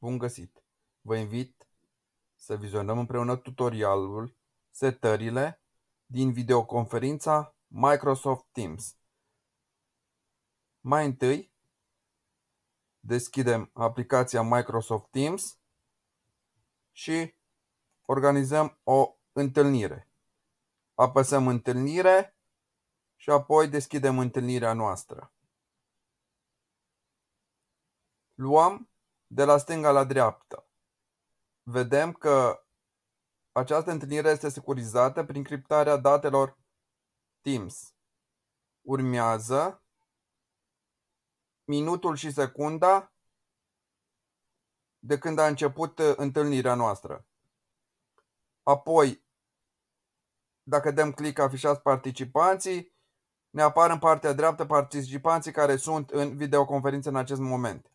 Bun găsit! Vă invit să vizionăm împreună tutorialul Setările din videoconferința Microsoft Teams. Mai întâi, deschidem aplicația Microsoft Teams și organizăm o întâlnire. Apăsăm întâlnire și apoi deschidem întâlnirea noastră. Luăm de la stânga la dreapta. Vedem că această întâlnire este securizată prin criptarea datelor Teams. Urmează minutul și secunda de când a început întâlnirea noastră. Apoi, dacă dăm click afișați participanții, ne apar în partea dreaptă participanții care sunt în videoconferință în acest moment.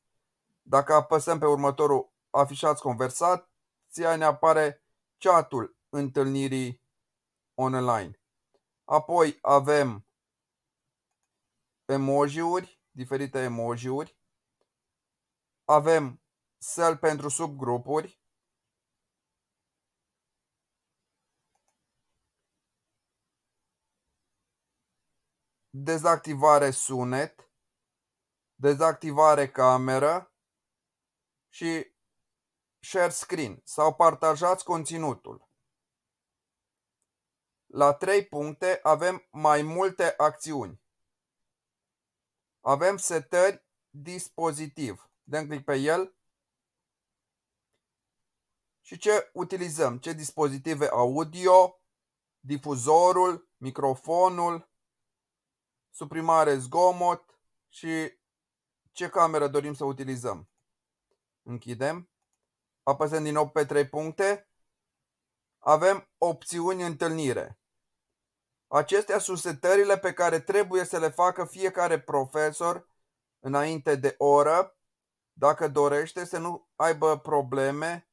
Dacă apăsăm pe următorul afișați conversația, ne apare chatul întâlnirii online. Apoi avem emojiuri, diferite emojiuri. Avem cell pentru subgrupuri. Dezactivare sunet. Dezactivare cameră și share screen sau partajați conținutul. La trei puncte avem mai multe acțiuni. Avem setări dispozitiv. Dăm click pe el. Și ce utilizăm? Ce dispozitive audio, difuzorul, microfonul, suprimare zgomot și ce cameră dorim să utilizăm. Închidem. Apăsăm din nou pe trei puncte. Avem opțiuni întâlnire. Acestea sunt setările pe care trebuie să le facă fiecare profesor înainte de oră, dacă dorește să nu aibă probleme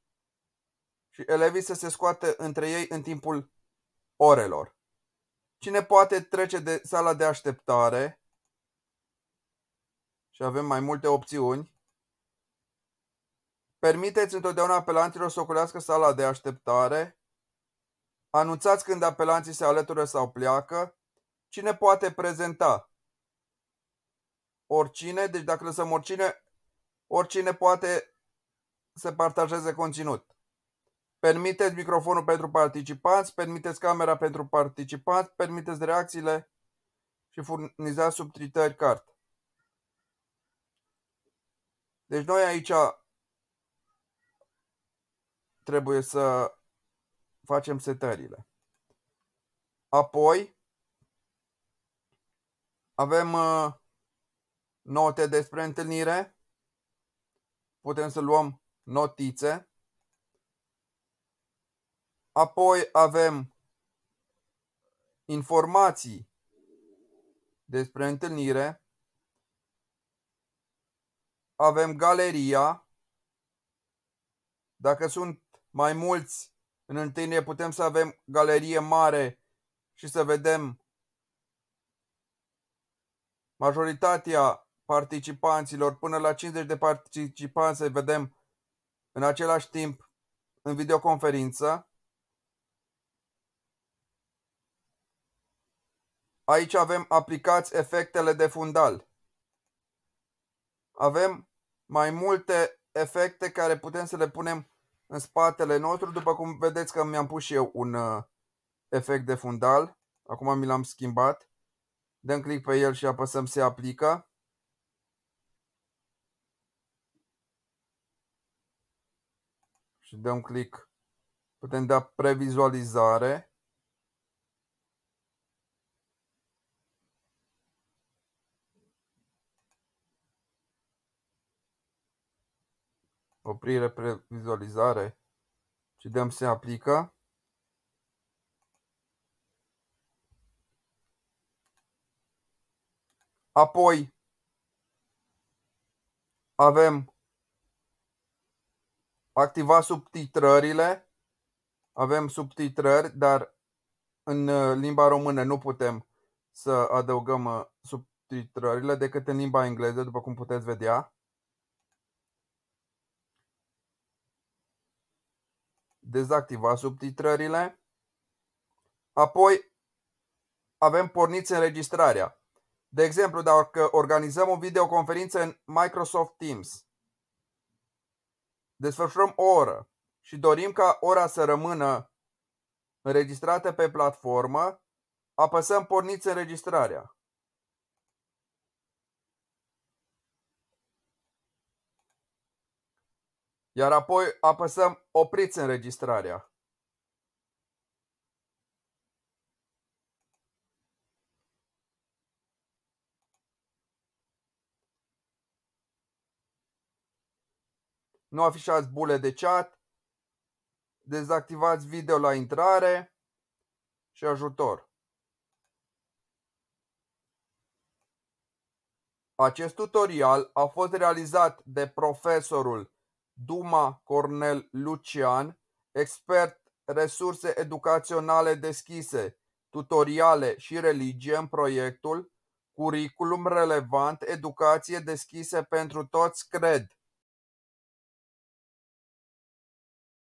și elevii să se scoată între ei în timpul orelor. Cine poate trece de sala de așteptare și avem mai multe opțiuni, Permiteți întotdeauna apelanților să ocolească sala de așteptare. Anunțați când apelanții se alătură sau pleacă. Cine poate prezenta? Oricine, deci dacă lăsăm oricine, oricine poate să partajeze conținut. Permiteți microfonul pentru participanți, permiteți camera pentru participanți, permiteți reacțiile și furnizați subtitări cart. Deci noi aici trebuie să facem setările. Apoi avem uh, note despre întâlnire. Putem să luăm notițe. Apoi avem informații despre întâlnire. Avem galeria. Dacă sunt mai mulți în întâlnire, putem să avem galerie mare și să vedem majoritatea participanților, până la 50 de participanți să vedem în același timp în videoconferință. Aici avem aplicați efectele de fundal. Avem mai multe efecte care putem să le punem în spatele nostru. După cum vedeți că mi-am pus și eu un uh, efect de fundal. Acum mi l-am schimbat. Dăm click pe el și apăsăm se aplică. Și dăm click. Putem da previzualizare. Oprire previzualizare și dăm se aplică. Apoi avem activa subtitrările. Avem subtitrări, dar în uh, limba română nu putem să adăugăm uh, subtitrările decât în limba engleză, după cum puteți vedea. Dezactivați subtitrările. Apoi avem porniți înregistrarea. De exemplu, dacă organizăm o videoconferință în Microsoft Teams, desfășurăm o oră și dorim ca ora să rămână înregistrată pe platformă, apăsăm porniți înregistrarea. Iar apoi apăsăm opriți înregistrarea. Nu afișați bule de chat, dezactivați video la intrare și ajutor. Acest tutorial a fost realizat de profesorul Duma Cornel Lucian, expert resurse educaționale deschise, tutoriale și religie în proiectul Curriculum relevant educație deschise pentru toți cred